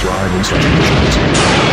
thrive in such conditions.